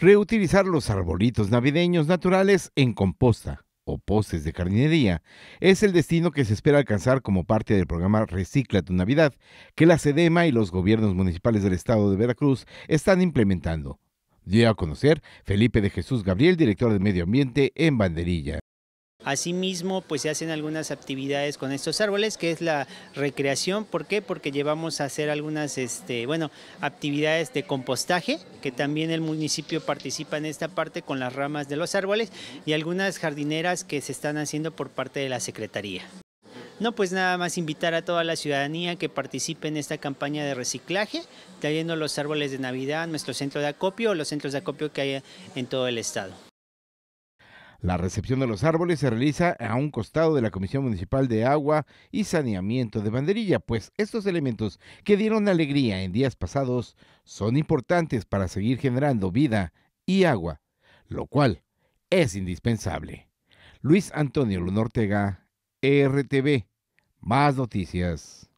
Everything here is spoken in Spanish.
Reutilizar los arbolitos navideños naturales en composta o postes de jardinería es el destino que se espera alcanzar como parte del programa Recicla tu Navidad, que la SEDEMA y los gobiernos municipales del estado de Veracruz están implementando. Dio a conocer Felipe de Jesús Gabriel, director de Medio Ambiente en Banderilla. Asimismo, pues se hacen algunas actividades con estos árboles, que es la recreación. ¿Por qué? Porque llevamos a hacer algunas, este, bueno, actividades de compostaje, que también el municipio participa en esta parte con las ramas de los árboles y algunas jardineras que se están haciendo por parte de la Secretaría. No, pues nada más invitar a toda la ciudadanía que participe en esta campaña de reciclaje, trayendo los árboles de Navidad a nuestro centro de acopio o los centros de acopio que hay en todo el estado. La recepción de los árboles se realiza a un costado de la Comisión Municipal de Agua y Saneamiento de Banderilla, pues estos elementos que dieron alegría en días pasados son importantes para seguir generando vida y agua, lo cual es indispensable. Luis Antonio Luna Ortega, RTV, más noticias.